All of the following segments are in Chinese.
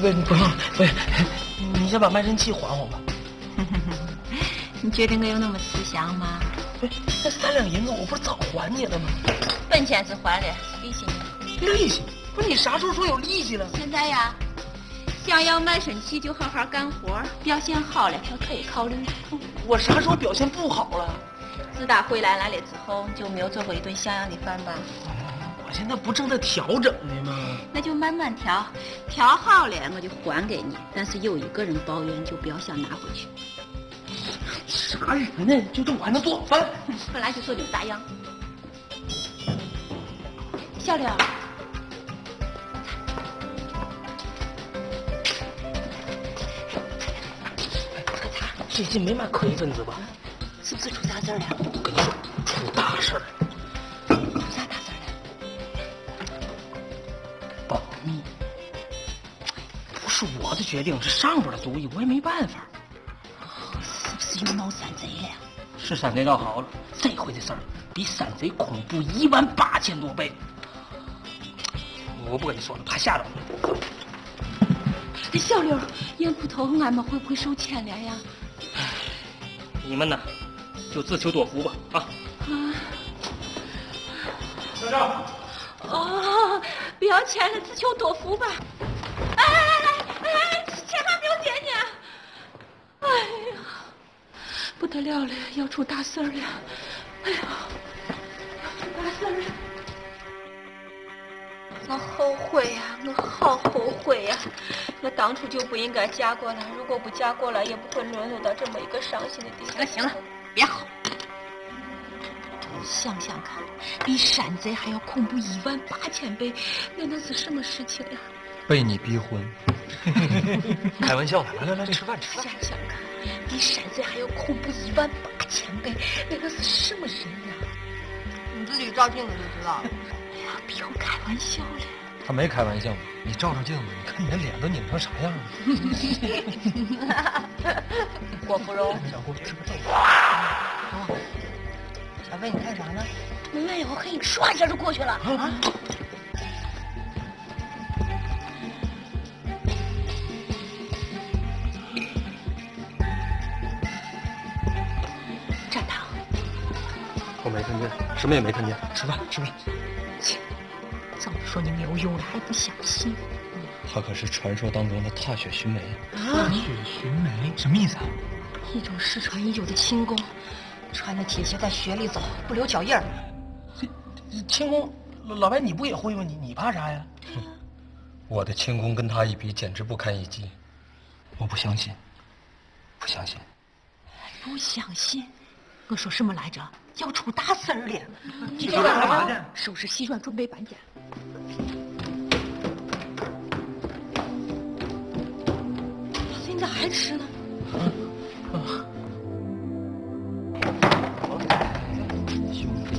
不不用，不是，你先把卖身契还我吧。你觉得我有那么慈祥吗？不是，那三两银子我不是早还你了吗？本钱是还了，利息呢？利息？不是你啥时候说有利息了？现在呀，想要卖身契就好好干活，表现好了就可以考虑。我啥时候表现不好了？自打回来来了之后，就没有做过一顿像样的饭吧？我现在不正在调整呢吗？那就慢慢调，调好了我就还给你。但是有一个人抱怨，就不要想拿回去。啥人呢？就这我还能做饭？本 来就做的咋样？小刘。最近没买可疑分子吧？是不是出啥事儿了？我跟你说，出大事儿了。的决定，是上边的主意，我也没办法。是不是又闹山贼了？是山贼倒好了，这回的事儿比山贼恐怖一万八千多倍。我不跟你说了，怕吓着你。小刘，烟铺头俺们会不会受牵连呀？你们呢，就自求多福吧，啊！啊！校长。哦，不要钱了，自求多福吧。哎来来来，哎，千万不要点你！哎呀，不得了了，要出大事了！哎呀，要出大事了！我后悔呀、我好后悔呀、我当初就不应该嫁过来，如果不嫁过来，也不会沦落到这么一个伤心的地方。行了，别吼。想想看，比山贼还要恐怖一万八千倍，那那是什么事情呀？被你逼婚，开玩笑的，来来来，吃饭吃饭。想想看，比山贼还要恐怖一万八千倍，那个是什么人呀？你自己照镜子就知道了。哎呀，不要开玩笑了。他没开玩笑，你照照镜子，你看你的脸都拧成啥样了？郭芙蓉，小郭吃个豆腐。小飞，你看啥呢？没有，我可以唰一下就过去了。啊！站我没看见，什么也没看见。吃饭吃饭。切，早就说你没有用了，还不相信。他可是传说当中的踏雪寻梅。踏雪寻梅什么意思啊？一种失传已久的轻功，穿着铁鞋在雪里走，不留脚印儿。轻功，老白你不也会吗？你你怕啥呀？哼我的轻功跟他一比，简直不堪一击。我不相信，不相信。不相信？我说什么来着？要出大事儿了！你这干嘛去？收拾西装，准备搬家。现在还吃呢？兄弟，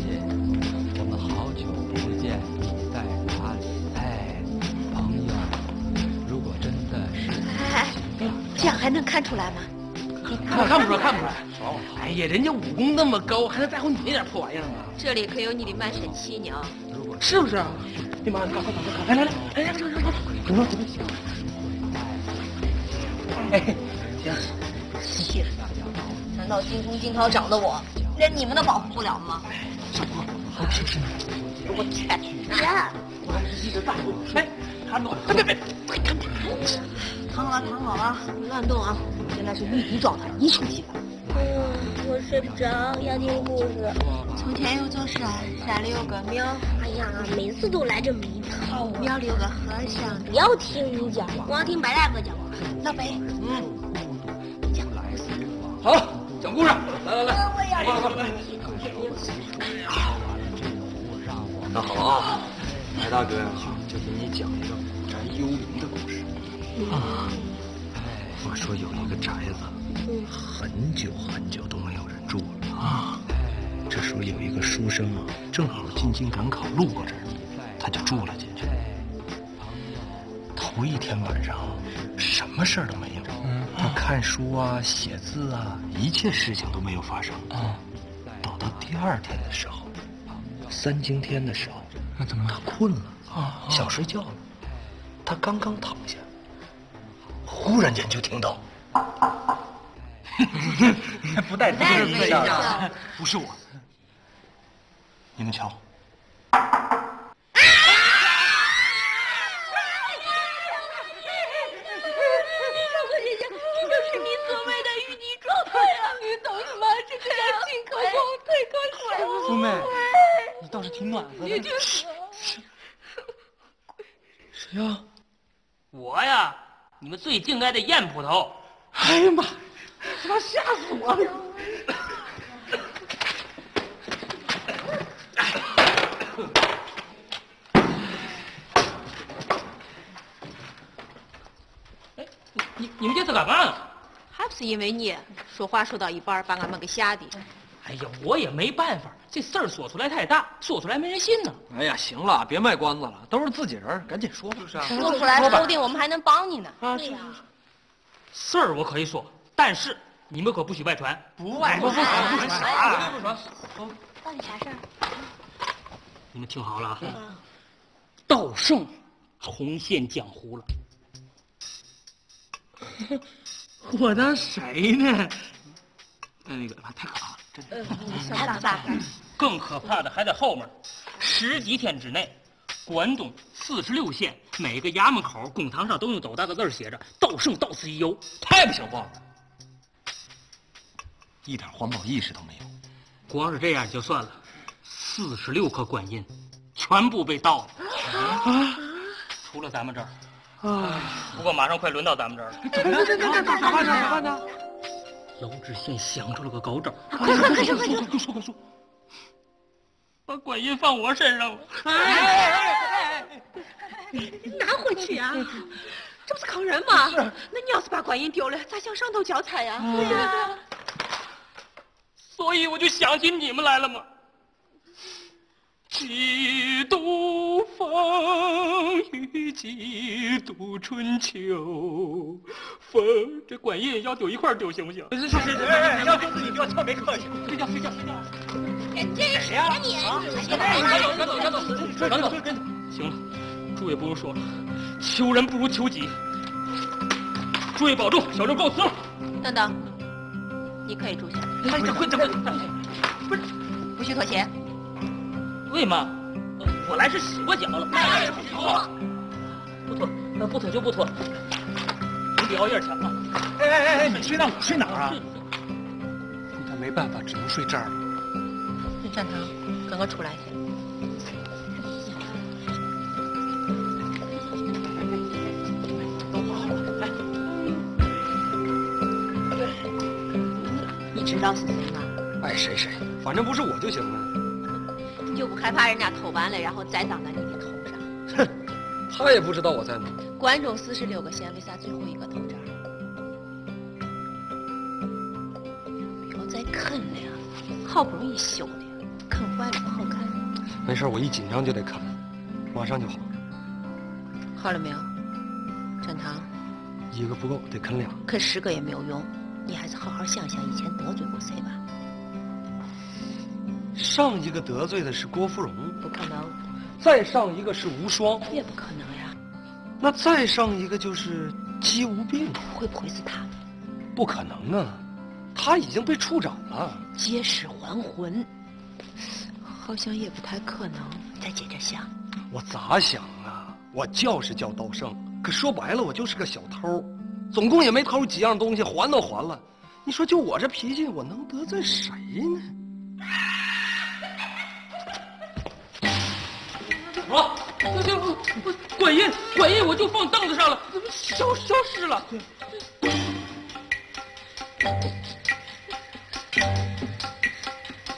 我们好久不见，你在哪里？哎，朋友，如果真的是哎，这样还能看出来吗？看看不出来，看不出来。哎呀，人家武功那么高，还能在乎你那点破玩意儿吗？这里可有你的卖身七娘。是不是啊？你妈，你快快快快，来来来，来来来来来，走走走。哎，行。气死！难道精虫金涛长的我，连你们都保护不了吗？小郭，好吃吃。我去！人，我还是一直大步。哎，看到，别别别，快看看。躺好了，躺好了，乱动啊！现在是预敌状态，一触即发。嗯，我睡不着，要听故事。从前有座山，山里有个庙，哎呀，每次都来这么一套啊！庙里有个和尚。不要听你讲，我要听白大哥讲。老白，嗯，讲故事。好，讲故事。来来来，快快快。那好啊，白大哥呀，就给你讲一个古宅幽灵的故事。啊，话说有一个宅子，很久很久都没有人住了啊。这时候有一个书生啊，正好进京赶考路过这儿，他就住了进去。头一天晚上，什么事儿都没有。他看书啊，写字啊，一切事情都没有发生。啊，等到第二天的时候，三更天的时候，那怎么他困了啊，想睡觉了。他刚刚躺下，突然间就听到，不带带微笑，不是我，你们瞧，小鬼姐姐，就是你所谓的与你撞腿啊！你懂什么？这就叫进可攻，退可守。苏妹，你倒是挺暖和的。就是谁呀？最敬爱的燕捕头。哎呀妈，他妈吓死我了！哎，你你你们这是干嘛呢？还不是因为你说话说到一半，把俺们给吓的。哎呀，我也没办法，这事儿说出来太大，说出来没人信呢。哎呀，行了，别卖关子了，都是自己人，赶紧说吧。是啊说出来，说不定我们还能帮你呢。对呀，事儿我可以说，但是你们可不许外传。不外传，不传啥？不传。到底啥事儿？你们听好了啊，道圣重现江湖了。我当谁呢？那个太可怕了，真的。太可怕了！更可怕的还在后面，十几天之内，关东四十六县每个衙门口、公堂上都用斗大的字写着“道圣到此一游太不像话了，一点环保意识都没有。”。光是这样就算了，四十六颗观音全部被盗了，啊除了咱们这儿。啊！不过马上快轮到咱们这儿了。咋办呢？咋办呢？娄知县想出了个高招，快快快说快说！快说快说，把观音放我身上了。拿回去呀、这不是坑人吗？那你要是把观音丢了，咋向上头交差呀？对呀、所以我就想起你们来了嘛。几度风雨几度春秋，风这观音要丢一块丢行不行？是是是，要丢自己丢，特别客气。睡觉睡觉睡觉。这谁呀？你赶走赶走赶走赶走！行了，诸位不用说了，求人不如求己。诸位保重，小周告辞了。等等，你可以住下，哎，这会这会，不是不许脱鞋。为嘛？呃我来是洗过脚了。哎呀不脱不脱，那不脱就不脱。你比熬夜强啊！哎哎哎哎，你睡那我睡哪儿啊？那没办法，只能睡这儿了。站堂，跟我出来去。你知道是谁吗？爱谁谁，反正不是我就行了。你就不害怕人家偷完了，然后栽赃在你的头上？哼，他也不知道我在哪。关中四十六个县，为啥最后一个偷这儿？不要再啃了呀，好不容易修的，啃坏了不好看。没事，我一紧张就得啃，马上就好。好了没有？展堂，一个不够，得啃俩。啃十个也没有用，你还是好好想想以前得罪过谁吧。上一个得罪的是郭芙蓉，不可能，再上一个是无双，也不可能呀。那再上一个就是姬无病，会不会是他？不可能啊，他已经被处斩了。借尸还魂，好像也不太可能。再接着想，我咋想啊？我叫是叫道圣，可说白了我就是个小偷，总共也没偷几样东西，还都还了。你说就我这脾气，我能得罪谁呢？我观音观音，我就放凳子上了，怎么消消失了？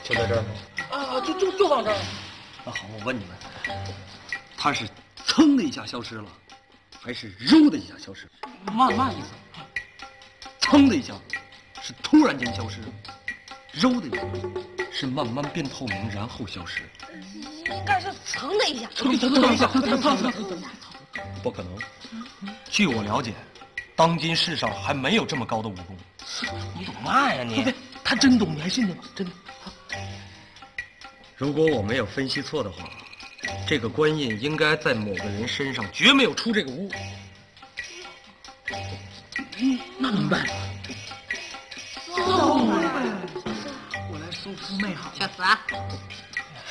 就在这儿吗？啊，就就就放这儿了。那好，我问你们，他是噌的一下消失了，还是揉的一下消失？嘛嘛意思？噌的一下是突然间消失，揉的一下是慢慢变透明然后消失。应该是噌的一下。等一下，不可能。据我了解，当今世上还没有这么高的武功。你懂嘛呀你？他真懂，你还信他吗？真的。如果我没有分析错的话，这个官印应该在某个人身上，绝没有出这个屋。办？搜呗，我来搜夫妹好。去死啊！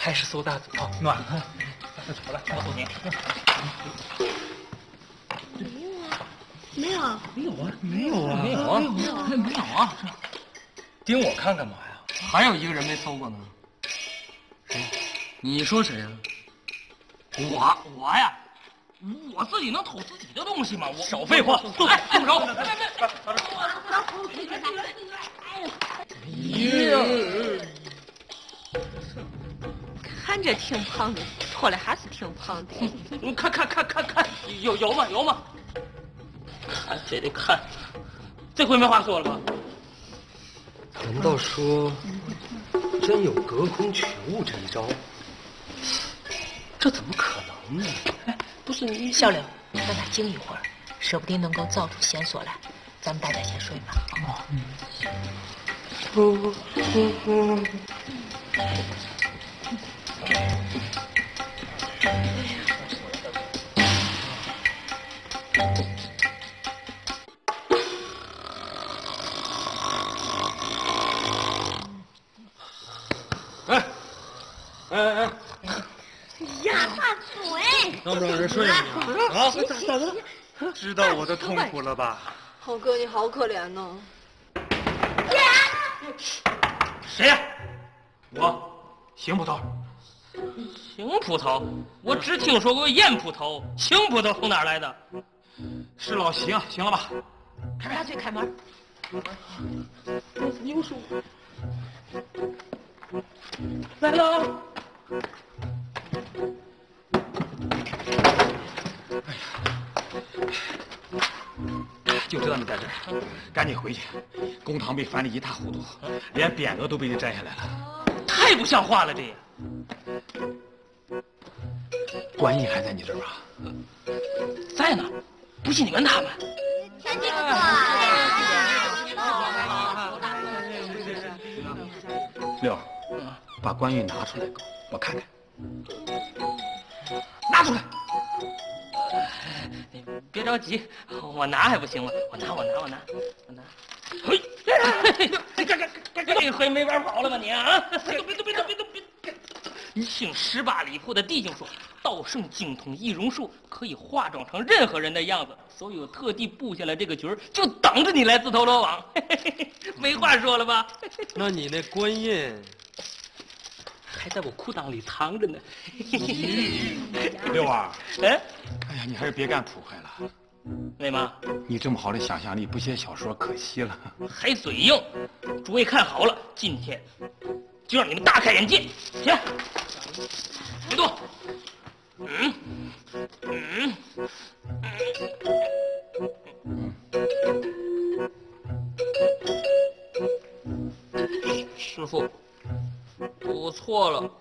还是搜大嘴啊，暖和。好了，我送你。没有啊，没有啊，没有啊，没有啊，没有啊。盯我看干嘛呀？还有一个人没搜过呢。谁你说谁呀、我我呀，我自己能偷自己的东西吗？我少废话哎，动手！看着挺胖的，脱了还是挺胖的。你看看看看看，有有吗？有吗？看这得看，这回没话说了吧？难道说真有隔空取物这一招？这怎么可能呢？哎不是你小刘，让他静一会儿，说不定能够找出线索来。咱们大家先睡吧。哎，咋的？知道我的痛苦了吧？浩哥，你好可怜呢。谁呀？我，邢捕头。邢捕头，我只听说过燕捕头，邢捕头从哪儿来的？是老邢，行了吧？大嘴开门。来了。就知道你在这儿，赶紧回去。公堂被翻得一塌糊涂，连匾额都被你摘下来了。太不像话了，这也。关毅还在你这儿吧？在呢，不信你问他们。六，把官印拿出来，我看看。拿出来。你别着急，我拿还不行吗？我拿，我拿，我拿，我拿。嘿，这这这这这回没玩跑了吧你啊？别动，别动，别动，别动，别！你听十八里铺的弟兄说，道圣精通易容术，可以化妆成任何人的样子，所以我特地布下了这个局儿，就等着你来自投罗网。没话说了吧？那你那官印还在我裤裆里藏着呢。六娃，哎，哎呀，你还是别干普快了。为嘛，你这么好的想象力，不写小说可惜了。还嘴硬，诸位看好了，今天就让你们大开眼界。起来，别动。我错了。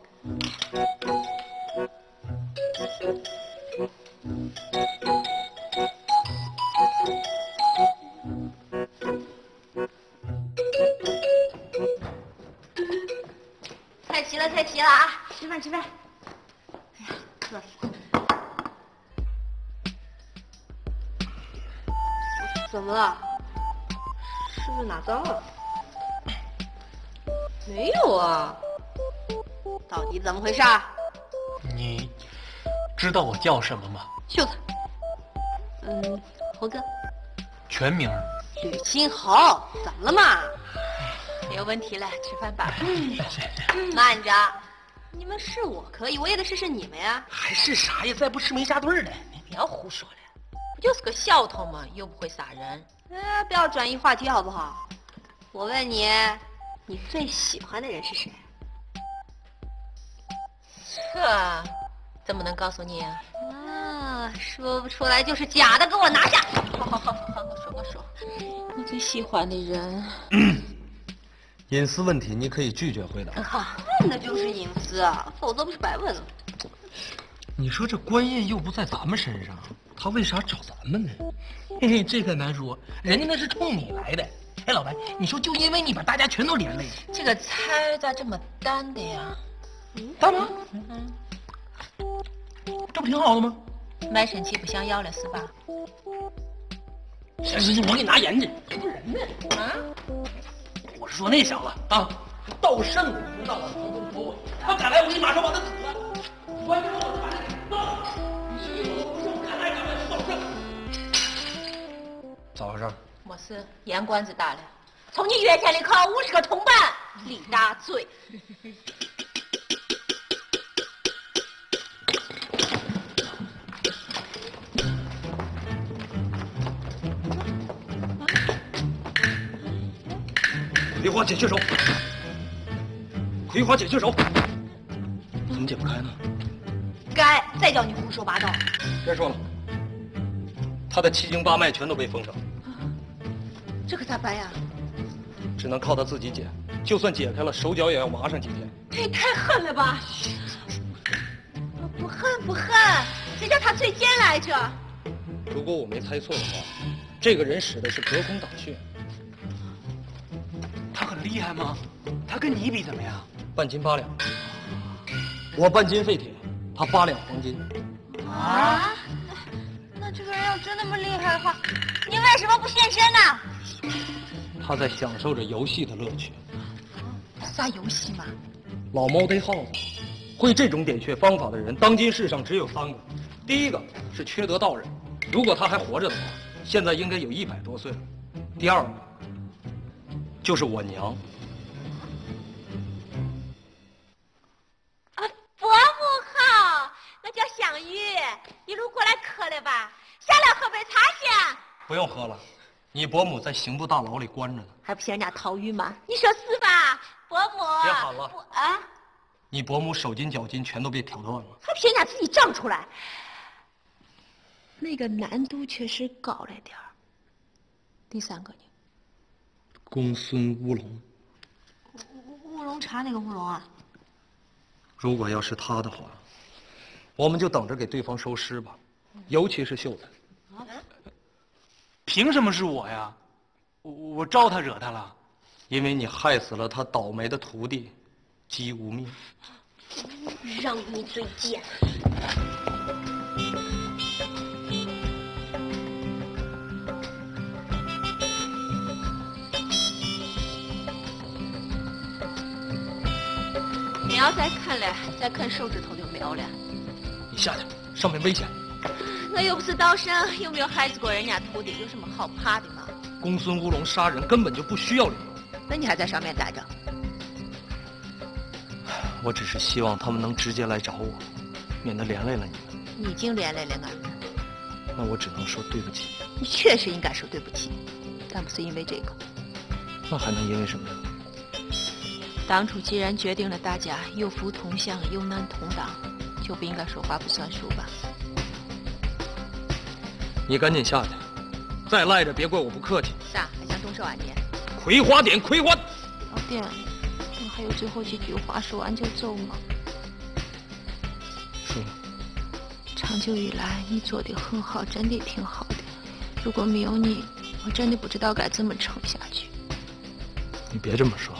叫什么吗？秀子。嗯，猴哥。全名？吕金豪。怎么了嘛？没有问题了，吃饭吧。慢着，你们是我可以，我也得试试你们呀。还是啥呀？再不吃没下顿呢。你不要胡说了，不就是个笑头吗？又不会杀人。哎，不要转移话题好不好？我问你，你最喜欢的人是谁？这怎么能告诉你啊？啊，说不出来就是假的，给我拿下！好好好好，我说我说，你最喜欢的人。隐私问题你可以拒绝回答。好，那就是隐私，啊否则不是白问了。你说这官印又不在咱们身上，他为啥找咱们呢？嘿嘿，这可难说，人家那是冲你来的。哎，老白，你说就因为你把大家全都连累了，这个猜咋这么单的呀？大吗？嗯，这不挺好的吗？卖身契不想要了是吧？行行行我给你拿盐去，这不人呢？啊！我是说那小子啊，到圣的不到了，他都不我，他敢来，我立马上把他死了。关键我把他给弄了，你说我不是看来敢来到圣？咋回事？没事，盐罐子打了。从你月钱里扣五十个铜板，李大嘴。葵花解穴手，葵花解穴手，怎么解不开呢？该再叫你胡说八道。别说了，他的七经八脉全都被封上，这可咋办呀？只能靠他自己解。就算解开了，手脚也要麻上几天。这也太狠了吧！不恨不恨，谁叫他嘴贱来着。如果我没猜错的话，这个人使的是隔空打穴。厉害吗？他跟你比怎么样？半斤八两，我半斤废铁，他八两黄金。啊？那这个人要真那么厉害的话，你为什么不现身呢？他在享受着游戏的乐趣。啥游戏嘛？老猫逮耗子，会这种点穴方法的人，当今世上只有三个。第一个是缺德道人，如果他还活着的话，现在应该有一百多岁了。第二个就是我娘。啊，伯母好，我叫香玉，一路过来渴了吧？下来喝杯茶先。不用喝了，你伯母在刑部大牢里关着呢。还不嫌人家逃狱吗？你说是吧，伯母？别喊了啊，你伯母手筋脚筋全都被挑断了。还不嫌人家自己长出来？那个难度确实高了点儿。第三个呢？公孙乌龙，乌乌龙茶那个乌龙啊？如果要是他的话，我们就等着给对方收尸吧，尤其是秀才。凭什么是我呀？我我招他惹他了？因为你害死了他倒霉的徒弟姬无命。让你嘴贱！要再啃了，再啃手指头就没有了。你下去，上面危险。我又不是道生，又没有害死过人家徒弟，有什么好怕的嘛？公孙乌龙杀人根本就不需要理由。那你还在上面待着？我只是希望他们能直接来找我，免得连累了你们。你已经连累了俺们，那我只能说对不起。你确实应该说对不起，但不是因为这个。那还能因为什么呀？当初既然决定了大家有福同享、有难同当，就不应该说话不算数吧？你赶紧下去，再赖着别怪我不客气。啥？还想动手啊你？葵花点，葵花。老点，我还有最后几句话说完就走吗？说。长久以来，你做的很好，真的挺好的。如果没有你，我真的不知道该怎么撑下去。你别这么说。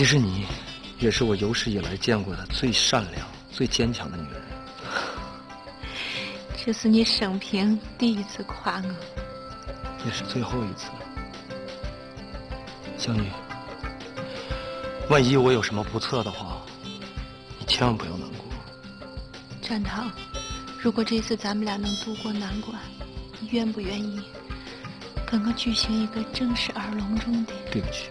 其实你，也是我有史以来见过的最善良、最坚强的女人。这是你生平第一次夸我，也是最后一次。小女，万一我有什么不测的话，你千万不要难过。展堂，如果这次咱们俩能渡过难关，你愿不愿意跟我举行一个正式而隆重的？对不起，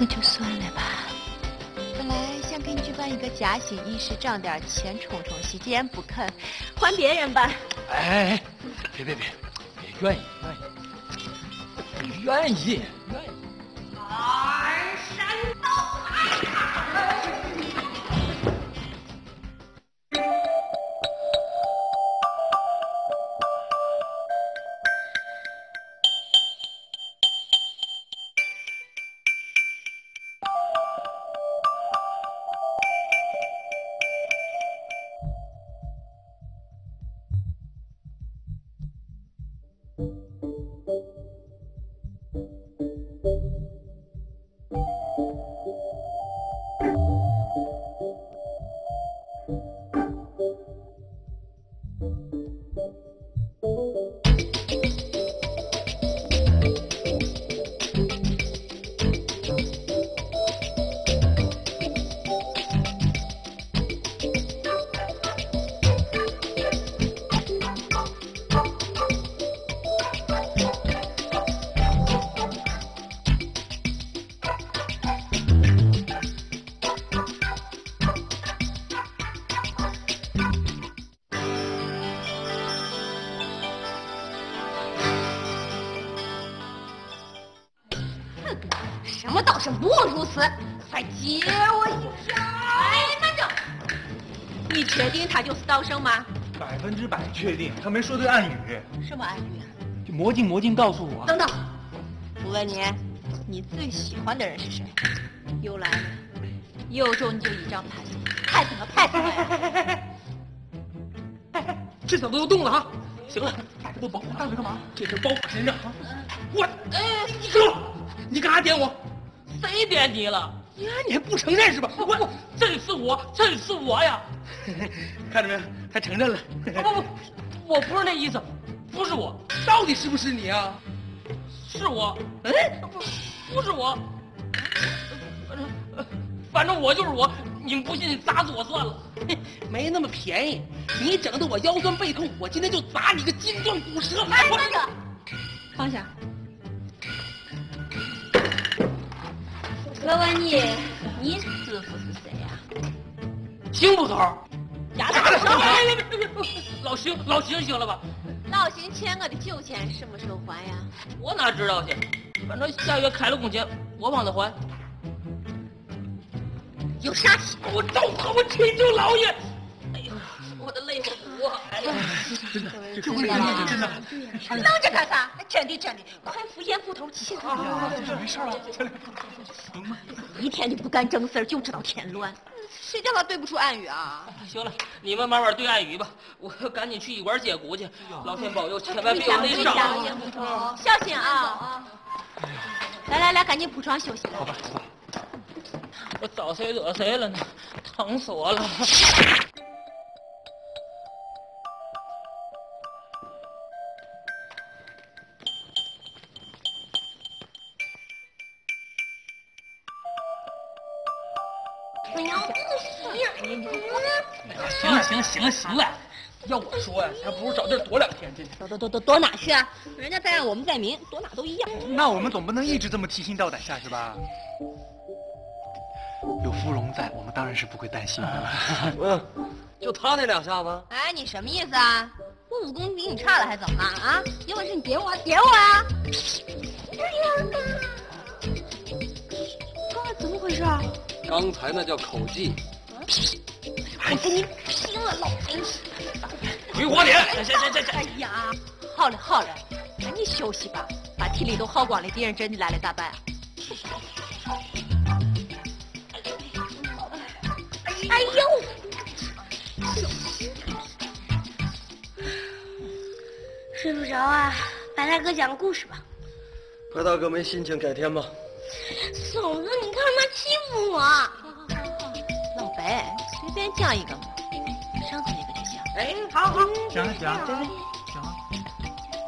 那就算了吧。本来想给你举办一个假新仪式，涨点钱冲冲喜，既然不肯，换别人吧。哎哎哎，别别别，别愿意愿意，愿意生吗？百分之百确定，他没说对暗语。什么暗语？就魔镜魔镜告诉我，等等，我问你，你最喜欢的人是谁？又来了，有种你就一张拍死我，拍死我，拍死我！这小子又动了啊！行了，大家都保护大嘴干嘛？这事包法身上啊！我，哎，你说，你干啥点我？谁点你了？呀，你还不承认是吧？我，这是我，这是我呀！看着没有？他承认了。不不不，我不是那意思，不是我，到底是不是你啊？是我。哎，不，不是我。反正我就是我，你们不信，你砸死我算了。没那么便宜，你整得我腰酸背痛，我今天就砸你个筋断骨折。哎，慢着，放下。我问你，你师傅是谁呀？邢捕头。丫头，老邢，老邢行了吧？老邢欠我的酒钱什么时候还呀？我哪知道去？反正下月开了工钱，我帮他还。有啥事？我找他，我请求老爷。哎呦，我的肋我哭。哎呀，真的，这回真的真的。愣着干啥？真的真的，快扶严捕头起来。啊，没事了？一天就不干正事就知道添乱。谁叫他对不出暗语啊？行了，你们慢慢对暗语吧，我 赶紧去医馆接骨去。老天保佑，千万别有内伤。小心啊！来来来，赶紧铺床休息。好吧。我招谁惹谁了呢？疼死我了！行了行了要我说呀，还不如找地儿躲两天去。躲躲躲躲躲哪去啊？人家在暗，我们在明，躲哪都一样。那我们总不能一直这么提心吊胆下去吧？有芙蓉在，我们当然是不会担心的了。嗯，就他那两下子。哎，你什么意思啊？我武功比你差了还怎么了啊？有本事你点我，点我啊！刚才怎么回事啊？刚才那叫口技。我跟你老贼！葵花点！行行行行！哎呀，好了好了，赶紧休息吧，把体力都耗光了，敌人真的来了咋办？哎呦！睡不着啊，白大哥讲个故事吧。白大哥没心情，改天吧。嫂子，你干嘛欺负我？老白，随便讲一个嘛，上次那个就行。哎，好好讲讲讲。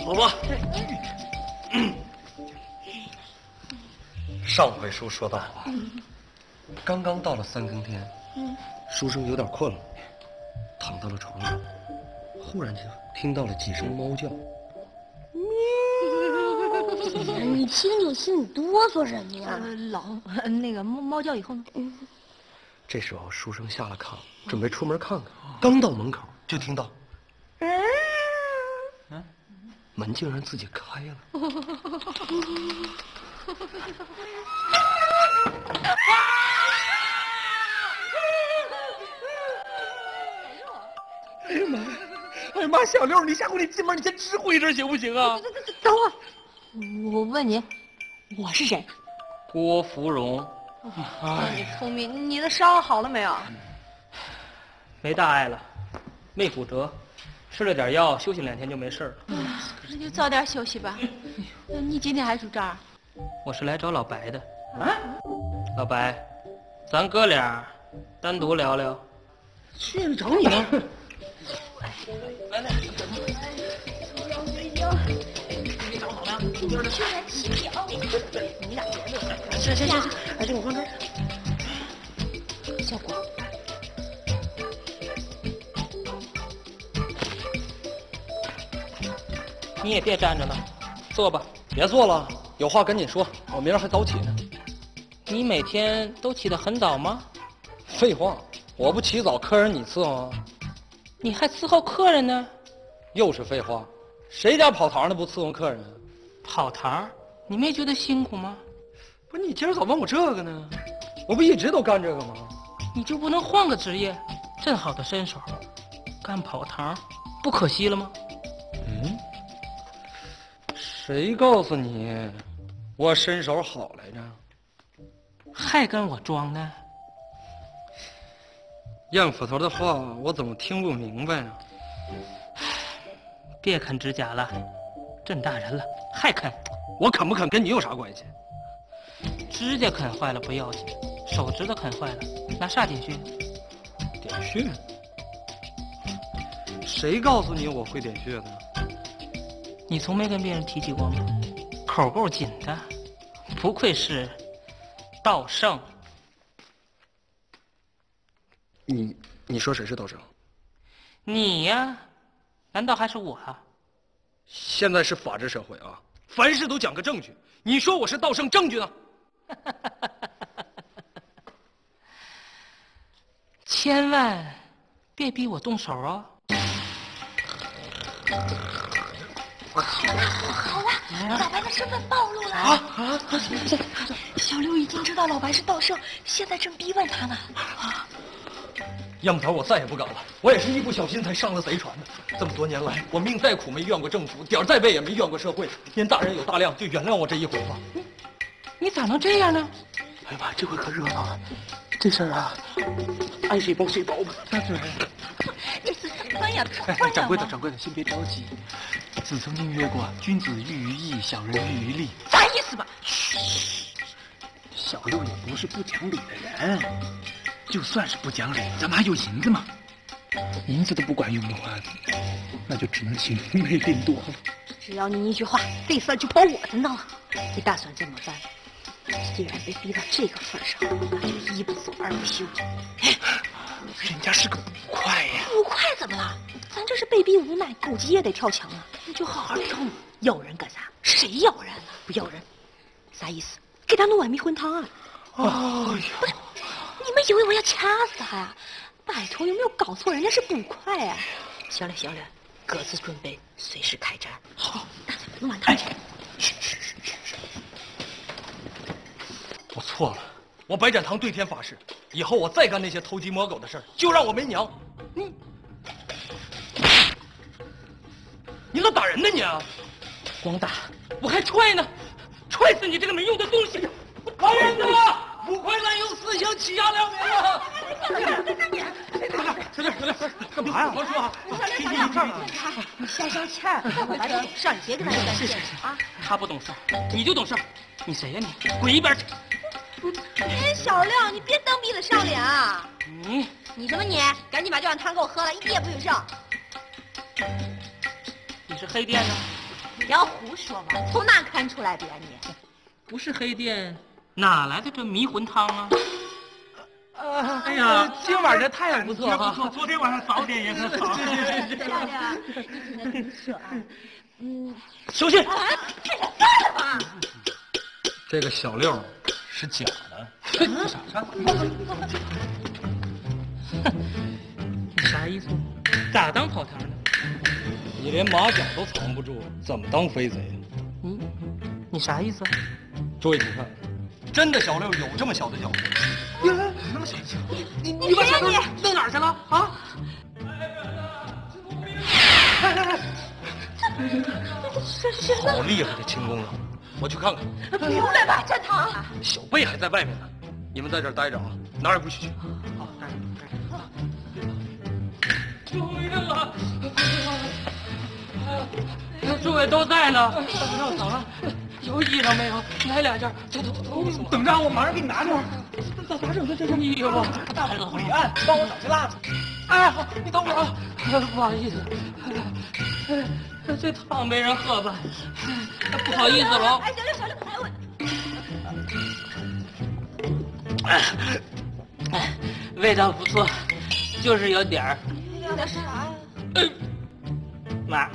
好吧。上回书说到啊，刚刚到了三更天，书生有点困了，躺到了床上，忽然间听到了几声猫叫。你听听，心里哆嗦什么呀？老那个猫猫叫以后呢？这时候书生下了炕，准备出门看看，刚到门口就听到，门竟然自己开了。哎呀妈呀！哎呀妈，小六，你下回你进门你先知会一声行不行啊？等会儿，我问你，我是谁？郭芙蓉，你聪明，你的伤好了没有？没大碍了，没骨折，吃了点药，休息两天就没事了。那就早点休息吧。你今天还住这儿？我是来找老白的。啊，老白，咱哥俩单独聊聊。去找你呢。来来，你找好了。居然欺表！你俩别乐。行行行行，哎，这我放这儿。小果，你也别站着了，坐吧。别坐了，有话赶紧说，我明儿还早起呢。你每天都起得很早吗？废话，我不起早，客人你伺候啊？你还伺候客人呢？又是废话，谁家跑堂的不伺候客人？跑堂？你没觉得辛苦吗？不是你今儿咋问我这个呢？我不一直都干这个吗？你就不能换个职业？真好的身手，干跑堂，不可惜了吗？嗯，谁告诉你我身手好来着？还跟我装呢？燕斧头的话，我怎么听不明白呢？别啃指甲了，这么大人了还啃，我啃不啃跟你有啥关系？指甲啃坏了不要紧，手指头啃坏了，拿啥点穴？点穴？谁告诉你我会点穴的？你从没跟别人提起过吗？口够紧的，不愧是道圣。你你说谁是道圣？你呀，难道还是我啊？现在是法治社会啊，凡事都讲个证据。你说我是盗圣，证据呢？千万别逼我动手啊！好了好了，老白的身份暴露了。啊啊！小六已经知道老白是盗圣，现在正逼问他呢。啊！杨头，我再也不敢了。我也是一不小心才上了贼船的。这么多年来，我命再苦没怨过政府，点再背也没怨过社会。您大人有大量，就原谅我这一回吧。你咋能这样呢？哎呀妈，这回可热闹了。这事儿啊，爱谁包谁包吧。这是怎么呀？掌柜的，掌柜的，先别着急。子曾经曰过：“君子喻于义，小人喻于利。”啥意思吧？嘘，小六也不是不讲理的人。就算是不讲理，咱们还有银子嘛。银子都不管用的话，那就只能请梅林多了。只要你一句话，这事儿就包我的了。你打算怎么办？既然被逼到这个份上，那就一不做二不休。哎，人家是个捕快呀！捕快怎么了？咱这是被逼无奈，狗急也得跳墙啊！你就好好跳嘛。要人干啥？谁要人了？不要人，啥意思？给他弄碗迷魂汤啊！哎呀，不是。你们以为我要掐死他呀？拜托，有没有搞错？人家是捕快啊！行了行了，各自准备，随时开战。好，大家弄完汤去。嘘嘘嘘嘘嘘！我错了，我白展堂对天发誓，以后我再干那些偷鸡摸狗的事儿，就让我没娘。你，你咋打人呢你？光打，我还踹呢，踹死你这个没用的东西！来人呐！捕快滥用私刑，欺压良民啊！小六，在这里。小六，小六，干嘛呀？我说，小六，小六，你消消气儿，我来懂事儿，你别跟他有干系啊。他不懂事儿，你就懂事儿。你谁呀你？滚一边去！哎，小六，你别蹬鼻子上脸啊！你，你什么你？赶紧把这碗汤给我喝了，一滴也不许剩。你是黑店的？不要胡说嘛！从哪看出来的呀你？不是黑店。哪来的这迷魂汤啊？哎呀，今晚这太阳不错不错，昨天晚上早点也很好。漂亮。嗯，小心！这个小六是假的。你啥意思？咋当跑堂的？你连马甲都藏不住，怎么当飞贼？嗯，你啥意思？诸位请看。真的小六有这么小的脚？呀，那么小的脚，你你把小六弄哪儿去了啊？来来来，好厉害的轻功啊，我去看看。不用了吧，战堂。小贝还在外面呢，你们在这儿待着啊，哪儿也不许去。好，待着。诸位了，诸位都在呢。怎么着？怎么了？有衣裳没有？来两件。走走走，等着，我马上给你拿去。咋咋整的这件衣服？大伙不理案，帮我找些蜡烛。哎，好，你等会儿啊。不好意思，这汤没人喝吧？不好意思了。哎，小六，小六，哎我。哎，味道不错，就是有点儿。有点啥呀？嗯，妈。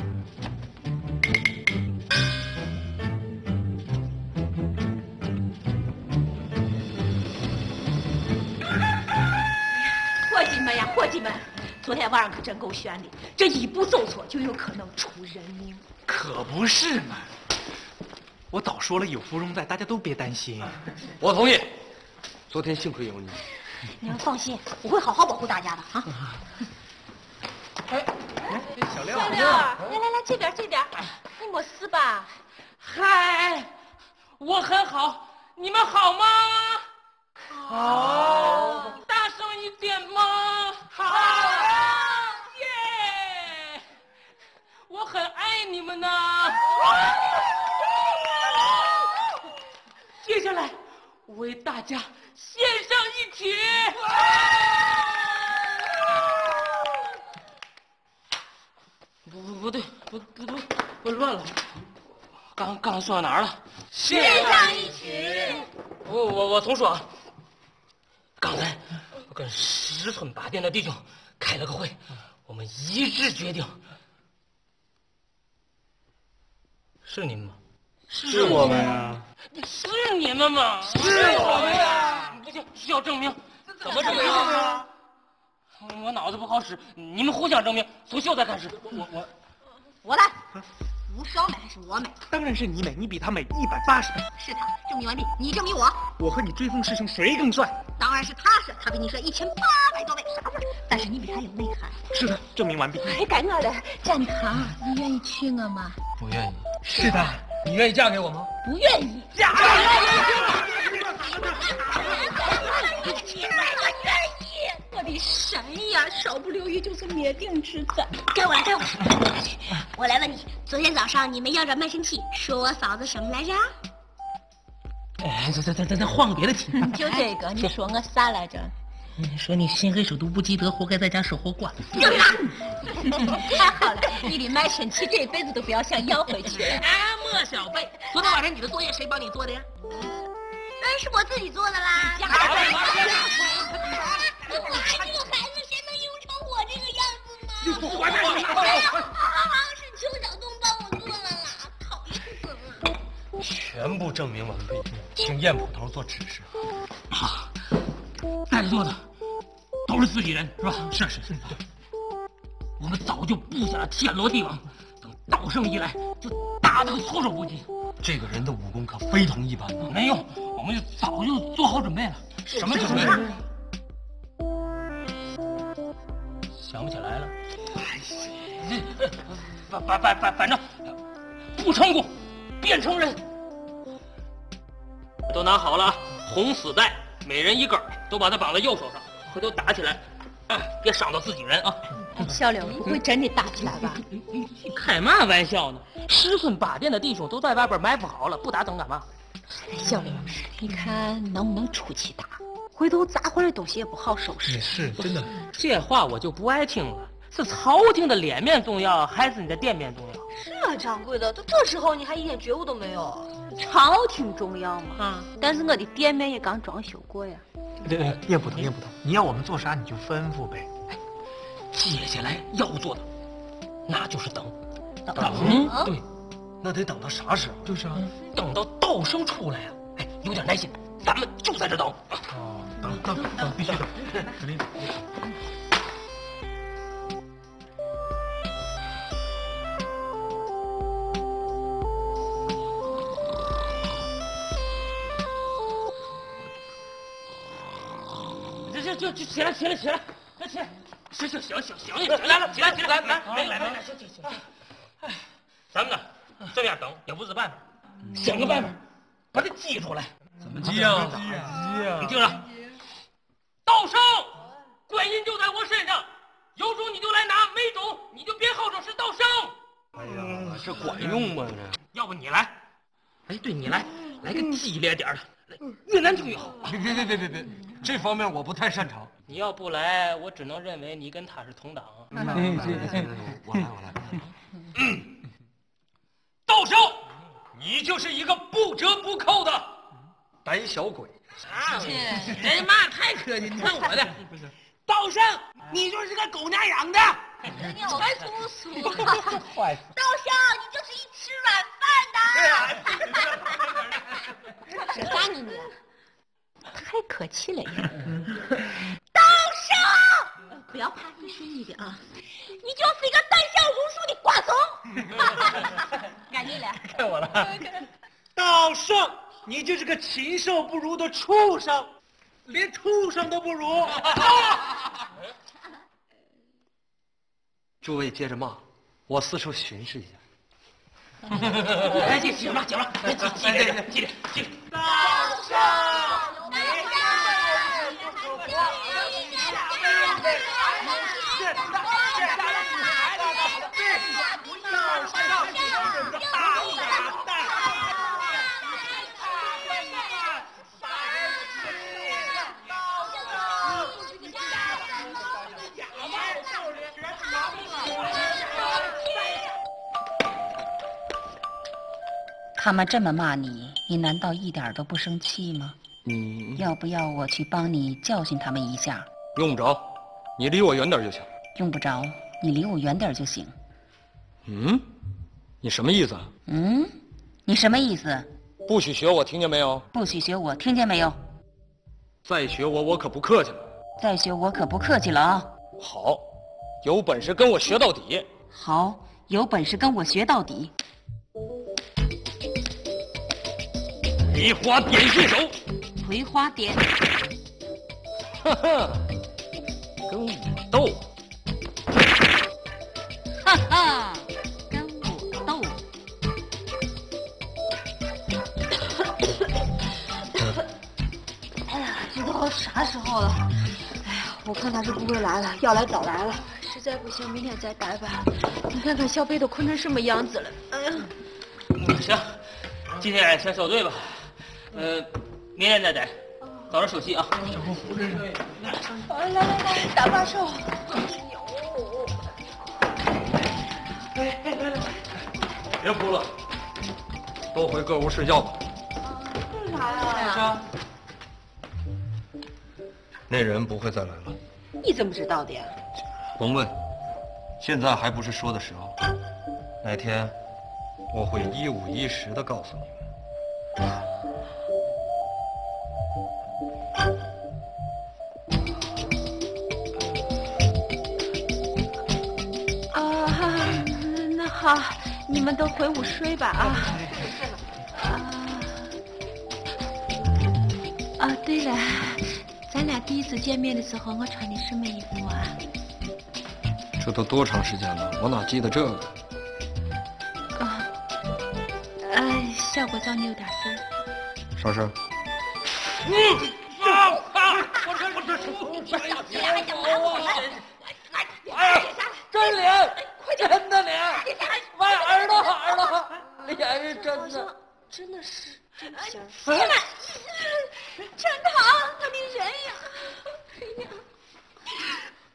昨天晚上可真够悬的，这一步走错就有可能出人命。可不是嘛。我早说了，有芙蓉在，大家都别担心。我同意。昨天幸亏有你。你们放心，我会好好保护大家的啊。哎，小亮，小亮，来来来，这边这边，你没事吧？嗨，我很好，你们好吗？好。大声一点吗？好。我很爱你们呐。接下来，为大家献上一曲。不不不对，不不不，我乱了。刚刚说到哪儿了？献上一曲。我我我重说啊。刚才我跟十村八店的弟兄开了个会，我们一致决定，是你们吗？是我们呀。是你们吗？是我们呀。不行，需要证明。怎么证明啊？我脑子不好使，你们互相证明，从秀才开始。我我我来。吴少美还是我美？当然是你美，你比她美一百八十倍。是他，证明完毕。你证明我。我和你追风师兄谁更帅？当然是他帅，他比你帅一千八百多倍。啥字？但是你比他有内涵。是的，证明完毕。哎，该我了，战堂，你愿意娶我吗？不愿意。是的，你愿意嫁给我吗？不愿意。嫁！我愿意。我的神呀，稍不留意就是灭顶之灾。该我了，该我了。我来问你，昨天早上你们要着卖身契，说我嫂子什么来着？哎，咱咱咱咱咱换个别的题。就这个，你说我啥来着？说你心黑手毒不积德，活该在家守活寡。就是他。太好了，你的卖身契这辈子都不要想要回去。哎，莫小贝，昨天晚上你的作业谁帮你做的呀？当然是我自己做的啦。呀，这个孩子谁能用成我这个样子吗？不管他，好好好，是邱小东帮我做了。啦，讨厌死了。全部证明完毕，请燕捕头做指示。好，在座的都是自己人，是吧？是。是。是，对。我们早就布下了天罗地网，等道圣一来，就打他措手不及。这个人的武功可非同一般。没用，我们就早就做好准备了。什么准备？想不起来了。反反反反反正不成功，变成人。都拿好了啊，红丝带，每人一根，都把它绑在右手上，回头打起来，哎，别伤到自己人啊。小刘，不会真的打起来吧？开嘛玩笑呢？十村八店的弟兄都在外边埋伏好了，不打等干嘛？小刘，你看能不能出去打？回头砸回来东西也不好收拾。也是真的。这话我就不爱听了。是朝廷的脸面重要，还是你的店面重要？是啊，掌柜的，都这时候你还一点觉悟都没有？朝廷重要嘛？啊！但是我的店面也刚装修过呀。对，叶捕头，叶捕头，你要我们做啥你就吩咐呗。接下来要做的，那就是等。等？对，那得等到啥时候？就是啊，等到道生出来啊！哎，有点耐心，咱们就在这等。哦，等等等，必须等，肯定等。这这这这起来起来起来，快起来！行行行行行，来了起来起来来来来来来，行行行。哎，咱们呢这样等也不是办法，想个办法把它挤出来。怎么挤啊？挤啊！你听着，道生，观音就在我身上，有种你就来拿，没种你就别号称是道生。哎呀，这管用吗？这要不你来？哎，对你来，来个激烈点的，来越难听越好。别别别别别别，这方面我不太擅长。你要不来，我只能认为你跟他是同党。我来我来。嗯道生，你就是一个不折不扣的胆小鬼。啊，人妈太客气，你看我的。道生，你就是个狗娘养的。你太粗俗了。道生，你就是一吃软饭的。这啥呢你？太客气了呀！道生，不要怕，你顺利点啊！你就是一个胆小如鼠的瓜怂。该你了。该我了。道老盛，你就是个禽兽不如的畜生，连畜生都不如。诸位接着骂，我四处巡视一下。哎，行行了行了，记记着记着记着。他们这么骂你，你难道一点都不生气吗？你要不要我去帮你教训他们一下？用不着，你离我远点就行。用不着，你离我远点就行。嗯，你什么意思？嗯，你什么意思？不许学我，听见没有？不许学我，听见没有？再学我，我可不客气了。再学我可不客气了啊！好，有本事跟我学到底。好，有本事跟我学到底。葵花点穴手，葵花点，哈哈，跟我斗，哈哈，跟我斗。哎呀，这都啥时候了？哎呀，我看他是不会来了，要来早来了。实在不行，明天再待吧。你看看小贝都困成什么样子了。哎呀，行，今天先收队吧。呃，明天再待，早点休息啊。来来来，打把手。哎哎来来，别哭了，都回各屋睡觉吧。为啥呀？那人不会再来了。你怎么知道的呀？甭问，现在还不是说的时候。哪天我会一五一十的告诉你们。好，你们都回屋睡吧啊。啊啊，对了，咱俩第一次见面的时候，我穿的什么衣服啊？这都多长时间了，我哪记得这个？啊，呃，小果找你有点事儿。啥事儿？嗯，啊啊！我这我这哎呀，还想瞒我们？哎呀，真脸，真的脸，歪耳朵耳朵，脸是真的。真的是真香。天哪！陈塘，他的人呀！哎呀，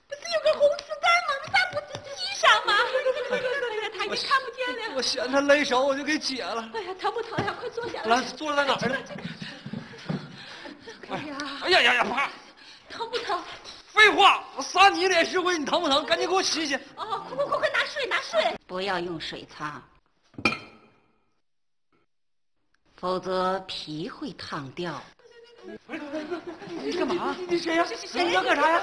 不是有个红丝带吗？你咋不系上吗？哎呀，他已经看不见了。我嫌他勒手，我就给解了。哎呀，疼不疼呀？快坐下来，坐在哪儿呢？哎呀，哎呀呀呀！妈，疼不疼？废话，我撒你脸是灰你疼不疼？赶紧给我洗洗。哦，快快快快拿水拿水！不要用水擦，否则皮会烫掉。你干嘛？你谁呀？你要干啥呀？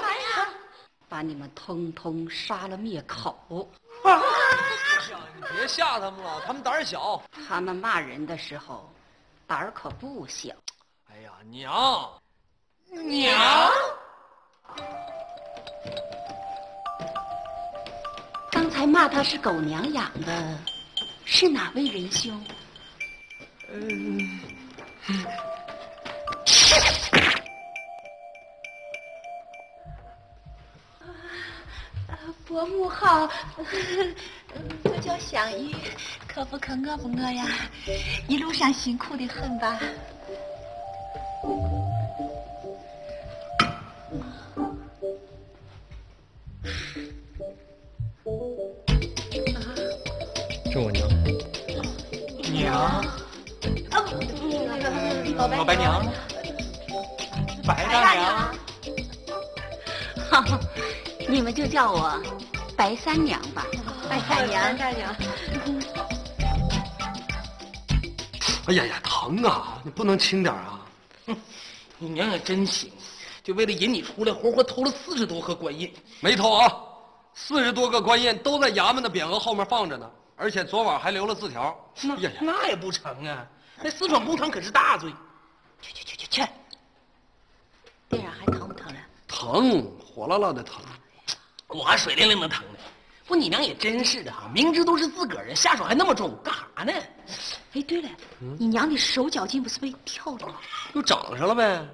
把你们通通杀了灭口。你别吓他们了，他们胆儿小。他们骂人的时候，胆儿可不小。哎呀，娘，娘，刚才骂他是狗娘养的，是哪位仁兄？伯母好，我叫香玉，可不可饿不饿呀？一路上辛苦的很吧？白三娘吧。白大娘，大娘，哎呀呀，疼啊！你不能轻点啊！哼你娘也真行，就为了引你出来，活活偷了四十多颗官印。没偷啊，四十多个官印都在衙门的匾额后面放着呢，而且昨晚还留了字条。那哎呀呀，那也不成啊！那私闯公堂可是大罪。去去去去去！店长还疼不疼了？疼，火辣辣的疼。我还水灵灵的疼呢。不，你娘也真是的哈，明知都是自个儿人，下手还那么重，干啥呢？哎，对了，你娘的手脚筋不是被跳了吗？又长上了呗。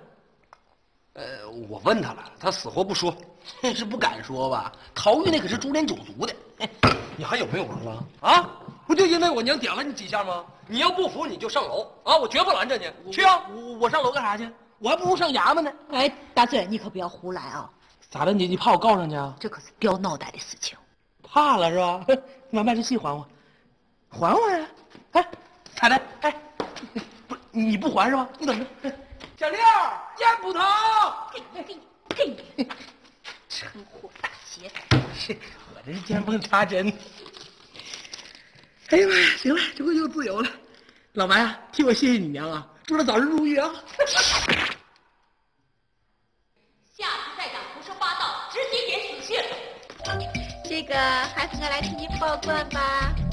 呃，我问他了，他死活不说。是不敢说吧？陶玉那可是株连九族的。你还有没有完了？啊？不就因为我娘点了你几下吗？你要不服你就上楼啊！我绝不拦着你。去啊！我我上楼干啥去？我还不如上衙门呢。哎，大嘴，你可不要胡来啊！咋的？你你怕我告上去啊？这可是掉脑袋的事情。怕了是吧？你把卖这戏还我，还我呀！哎，咋的？哎，不，你不还是吧？你等着。小六，烟捕头。给你，给你，给你。趁火打劫！我这是见缝插针。哎呀妈呀！行了，这回就自由了。老白啊，替我谢谢你娘啊！祝她早日入狱啊！这个还是我来替你保管吧。